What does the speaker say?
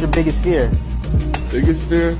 your biggest fear? Biggest fear?